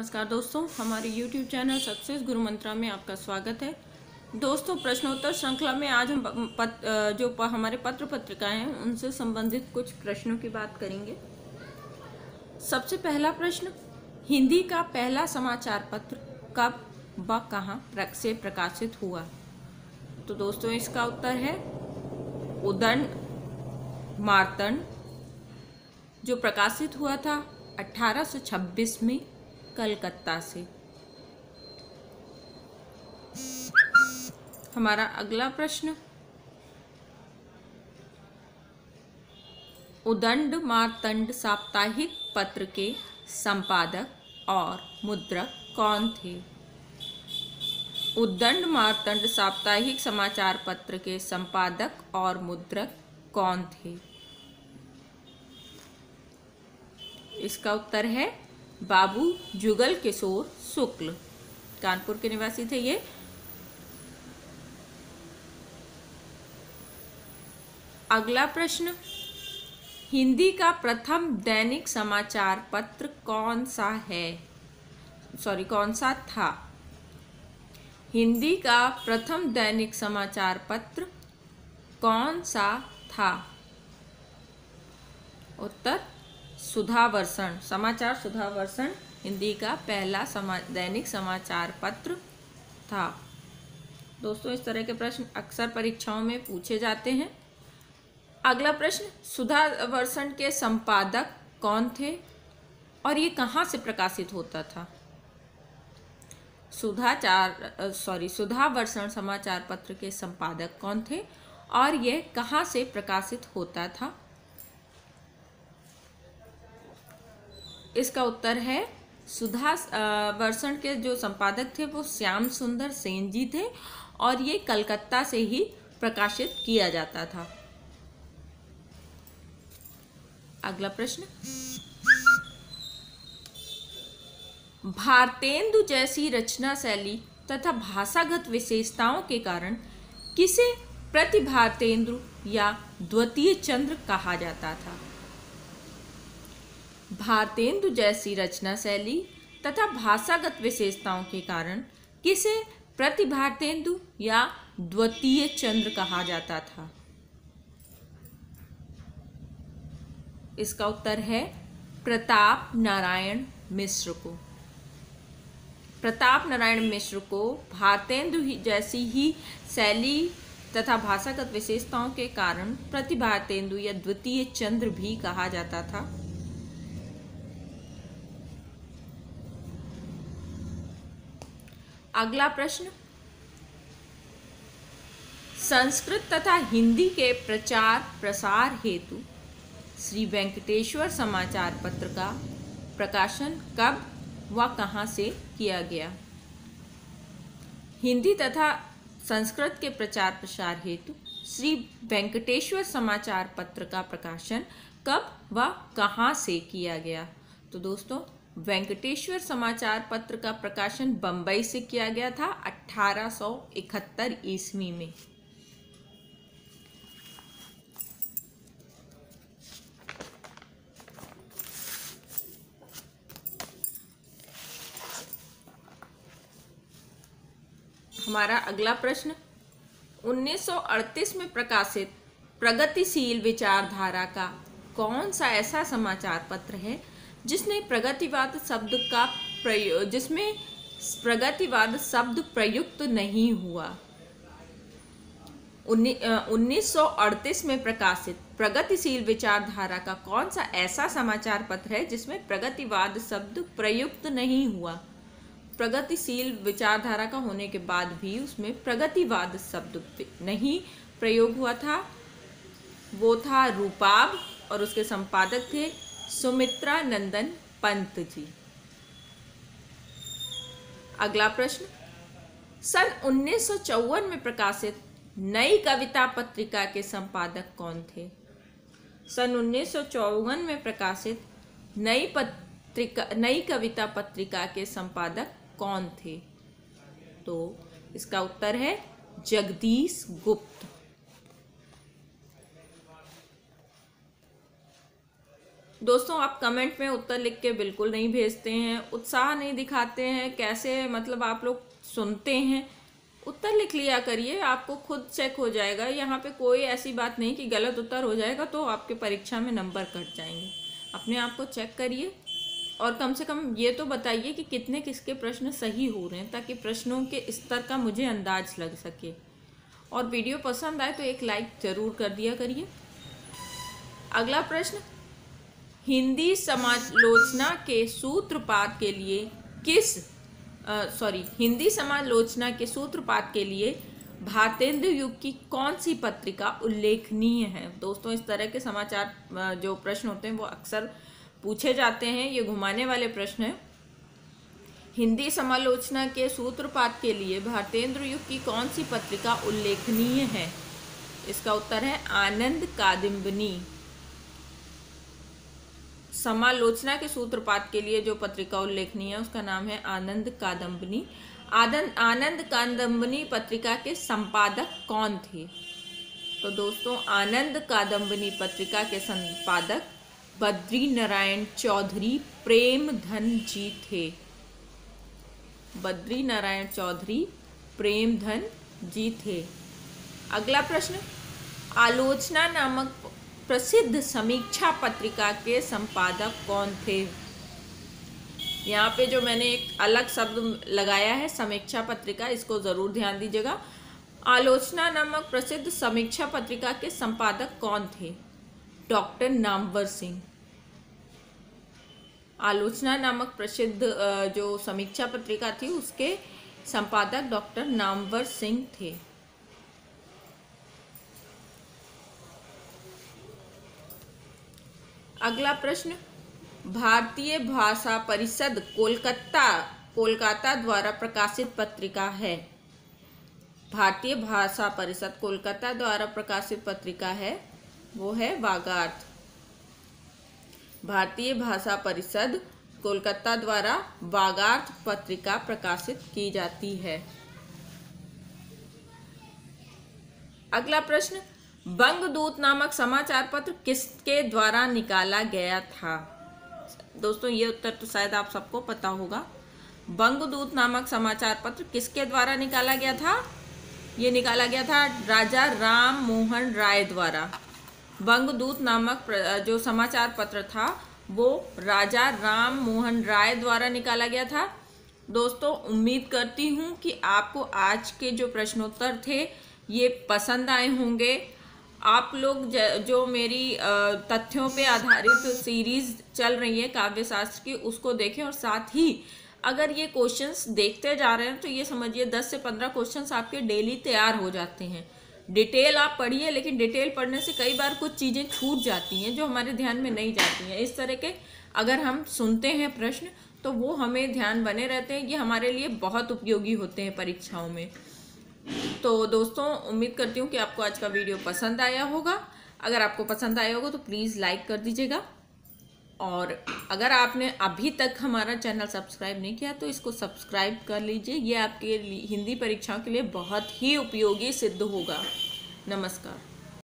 नमस्कार दोस्तों हमारे YouTube चैनल सक्सेस गुरु मंत्रा में आपका स्वागत है। दोस्तों प्रश्नोत्तर श्रृंखला में आज हम पत, जो प, हमारे पत्र पत्रिकाएँ हैं उनसे संबंधित कुछ प्रश्नों की बात करेंगे। सबसे पहला प्रश्न हिंदी का पहला समाचार पत्र कब व कहाँ से प्रकाशित हुआ? तो दोस्तों इसका उत्तर है उदंड मार्तन जो प्रकाशित हुआ था 1826 में। कलकत्ता से। हमारा अगला प्रश्न। उदंड मारतंड साप्ताहिक पत्र के संपादक और मुद्रक कौन थे? उद्दंड मारतंड साप्ताहिक समाचार पत्र के संपादक और मुद्रक कौन थे? इसका उत्तर है बाबू जुगल किशोर शुक्ल। कानपुर के निवासी थे ये। अगला प्रश्न। हिंदी का प्रथम दैनिक समाचार पत्र कौन सा है? सॉरी, कौन सा था? हिंदी का प्रथम दैनिक समाचार पत्र कौन सा था? उत्तर? सुधावर्षण, समाचार सुधावर्षण, हिंदी का पहला समा, दैनिक समाचार पत्र था। दोस्तों, इस तरह के प्रश्न अक्सर परीक्षाओं में पूछे जाते हैं। अगला प्रश्न, सुधावर्षण के संपादक कौन थे और ये कहाँ से प्रकाशित होता था? सुधाचार, सॉरी, सुधावर्षण समाचार पत्र के संपादक कौन थे और ये कहाँ से प्रकाशित होता था? इसका उत्तर है सुधा वर्षण के जो संपादक थे वो श्याम सुंदर सेन जी थे और ये कलकत्ता से ही प्रकाशित किया जाता था। अगला प्रश्न। भारतेंदु जैसी रचना शैली तथा भाषागत विशेषताओं के कारण किसे प्रतिभारतेंद्र या द्वितीय चंद्र कहा जाता था? भारतेंदु जैसी रचना शैली तथा भाषागत विशेषताओं के कारण किसे प्रतिभारतेंदु या द्वितीय चंद्र कहा जाता था? इसका उत्तर है प्रताप नारायण मिश्र को। प्रताप नारायण मिश्र को भारतेंदु जैसी ही शैली तथा भाषागत विशेषताओं के कारण प्रतिभारतेंदु या द्वितीय चंद्र भी कहा जाता था। अगला प्रश्न। संस्कृत तथा हिंदी के प्रचार प्रसार हेतु श्री वेंकटेश्वर समाचार पत्र का प्रकाशन कब व कहाँ से किया गया? हिंदी तथा संस्कृत के प्रचार प्रसार हेतु श्री वेंकटेश्वर समाचार पत्र का प्रकाशन कब व कहाँ से किया गया? तो दोस्तों वेंकटेश्वर समाचार पत्र का प्रकाशन बंबई से किया गया था 1871 ईस्वी में। हमारा अगला प्रश्न 1938 में प्रकाशित प्रगतिशील विचारधारा का कौन सा ऐसा समाचार पत्र है जिसने प्रगतिवाद शब्द का प्रयोग जिसमें प्रगतिवाद शब्द प्रयुक्त तो नहीं हुआ। उन्नीस सौ अड़तीस में प्रकाशित प्रगतिशील विचारधारा का कौन सा ऐसा समाचार पत्र है जिसमें प्रगतिवाद शब्द प्रयुक्त नहीं हुआ? प्रगतिशील विचारधारा का होने के बाद भी उसमें प्रगतिवाद शब्द नहीं प्रयोग हुआ था। वो था रूपाब और उसके संपादक थे सुमित्रा नंदन पंत जी। अगला प्रश्न। सन उन्नीस सौ चौवन में प्रकाशित नई कविता पत्रिका के संपादक कौन थे? सन उन्नीस सौ चौवन में प्रकाशित नई पत्रिका, नई कविता पत्रिका के संपादक कौन थे? तो इसका उत्तर है जगदीश गुप्त। दोस्तों, आप कमेंट में उत्तर लिख के बिल्कुल नहीं भेजते हैं। उत्साह नहीं दिखाते हैं, कैसे मतलब आप लोग सुनते हैं। उत्तर लिख लिया करिए, आपको खुद चेक हो जाएगा। यहाँ पे कोई ऐसी बात नहीं कि गलत उत्तर हो जाएगा तो आपके परीक्षा में नंबर कट जाएँगे। अपने आप को चेक करिए। और कम से कम ये तो बताइए कि कितने किसके प्रश्न सही हो रहे हैं, ताकि प्रश्नों के स्तर का मुझे अंदाज लग सके। और वीडियो पसंद आए तो एक लाइक ज़रूर कर दिया करिए। अगला प्रश्न हिंदी समालोचना के सूत्रपात के लिए किस सॉरी हिंदी समालोचना के सूत्रपात के लिए भारतेंद्र युग की कौन सी पत्रिका उल्लेखनीय है? दोस्तों, इस तरह के समाचार जो प्रश्न होते हैं, वो अक्सर पूछे जाते हैं। ये घुमाने वाले प्रश्न हैं। हिंदी समालोचना के सूत्रपात के लिए भारतेंद्र युग की कौन सी पत्रिका उल्लेखनीय है? इसका उत्तर है आनंद कादिम्बनी। समालोचना के सूत्रपात के लिए जो पत्रिका उल्लेखनीय है, उसका नाम है आनंद कादम्बनी। आनंद कादम्बनी पत्रिका के संपादक कौन थे? तो दोस्तों, आनंद कादम्बनी पत्रिका के संपादक बद्री नारायण चौधरी प्रेम धन जी थे। बद्री नारायण चौधरी प्रेम धन जी थे। अगला प्रश्न, आलोचना नामक प्रसिद्ध समीक्षा पत्रिका के संपादक कौन थे? यहाँ पे जो मैंने एक अलग शब्द लगाया है, समीक्षा पत्रिका, इसको ज़रूर ध्यान दीजिएगा। आलोचना नामक प्रसिद्ध समीक्षा पत्रिका के संपादक कौन थे? डॉक्टर नामवर सिंह। आलोचना नामक प्रसिद्ध जो समीक्षा पत्रिका थी, उसके संपादक डॉक्टर नामवर सिंह थे। अगला प्रश्न, भारतीय भाषा परिषद कोलकाता कोलकाता द्वारा प्रकाशित पत्रिका है। भारतीय भाषा परिषद कोलकाता द्वारा प्रकाशित पत्रिका है, वो है वागार्थ। भारतीय भाषा परिषद कोलकाता द्वारा वागार्थ पत्रिका प्रकाशित की जाती है। अगला प्रश्न बंगदूत नामक समाचार पत्र किसके द्वारा निकाला गया था? दोस्तों, ये उत्तर तो शायद आप सबको पता होगा। बंगदूत नामक समाचार पत्र किसके द्वारा निकाला गया था? ये निकाला गया था राजा राम मोहन राय द्वारा। बंगदूत नामक जो समाचार पत्र था, वो राजा राम मोहन राय द्वारा निकाला गया था। दोस्तों, उम्मीद करती हूँ कि आपको आज के जो प्रश्नोत्तर थे, ये पसंद आए होंगे। आप लोग जो मेरी तथ्यों पे आधारित सीरीज़ चल रही है काव्य शास्त्र की, उसको देखें और साथ ही अगर ये क्वेश्चंस देखते जा रहे हैं तो ये समझिए दस से पंद्रह क्वेश्चंस आपके डेली तैयार हो जाते हैं। डिटेल आप पढ़िए, लेकिन डिटेल पढ़ने से कई बार कुछ चीज़ें छूट जाती हैं जो हमारे ध्यान में नहीं जाती हैं। इस तरह के अगर हम सुनते हैं प्रश्न तो वो हमें ध्यान बने रहते हैं। ये हमारे लिए बहुत उपयोगी होते हैं परीक्षाओं में। तो दोस्तों, उम्मीद करती हूँ कि आपको आज का वीडियो पसंद आया होगा। अगर आपको पसंद आया होगा तो प्लीज़ लाइक कर दीजिएगा। और अगर आपने अभी तक हमारा चैनल सब्सक्राइब नहीं किया तो इसको सब्सक्राइब कर लीजिए। ये आपके हिंदी परीक्षाओं के लिए बहुत ही उपयोगी सिद्ध होगा। नमस्कार।